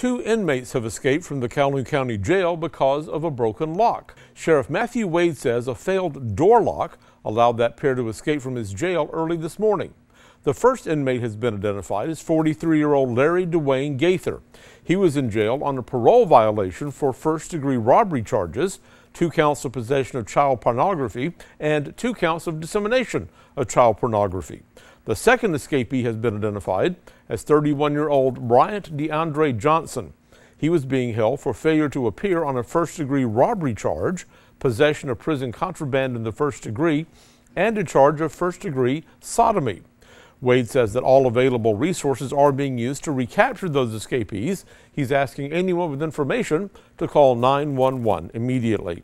Two inmates have escaped from the Calhoun County Jail because of a broken lock. Sheriff Matthew Wade says a failed door lock allowed that pair to escape from his jail early this morning. The first inmate has been identified as 43-year-old Larry Dwayne Gaither. He was in jail on a parole violation for first-degree robbery charges, two counts of possession of child pornography, and two counts of dissemination of child pornography. The second escapee has been identified as 31-year-old Bryant DeAndre Johnson. He was being held for failure to appear on a first-degree robbery charge, possession of prison contraband in the first degree, and a charge of first-degree sodomy. Wade says that all available resources are being used to recapture those escapees. He's asking anyone with information to call 911 immediately.